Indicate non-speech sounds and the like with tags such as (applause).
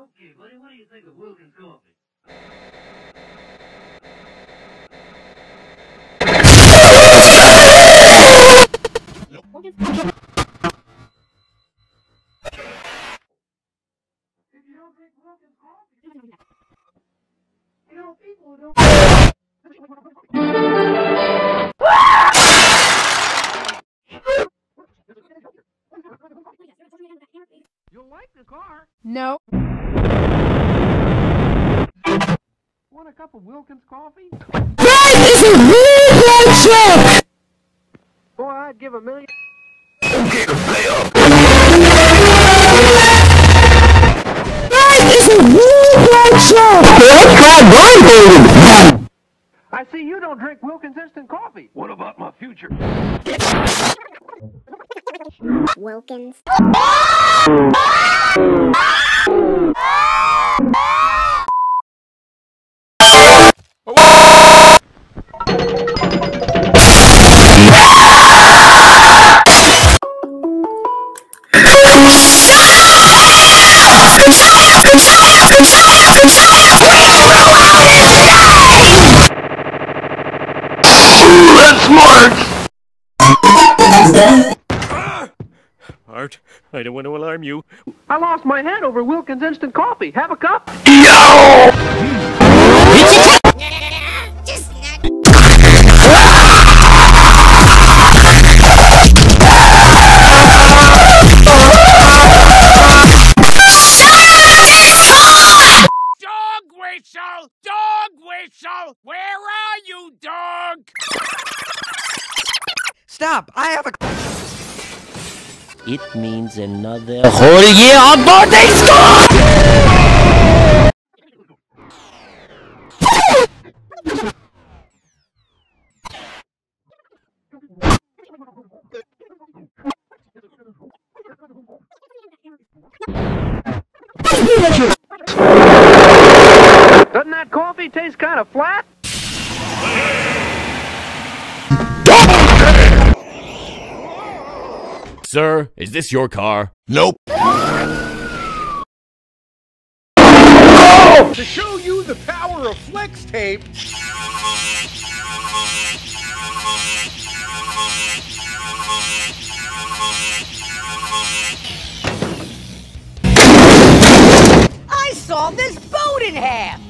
Okay, buddy, what do you think of Wilkins Coffee? If you don't drink Wilkins Coffee, you know, people who don't... You'll like this car. No. A cup of Wilkins coffee? That is a really bad joke! Boy, I'd give a million. That is a really bad joke! Let's try blindfolded! I see you don't drink Wilkins instant coffee. What about my future? Wilkins. (laughs) Art, I don't want to alarm you. I lost my head over Wilkins instant coffee. Have a cup? Dog whistle! Dog whistle! Where are you, dog? Stop! I have a. It means another whole year on boarding school! Doesn't that coffee taste kind of flat? (laughs) Sir, is this your car? Nope. To show you the power of Flex Tape, I saw this boat in half!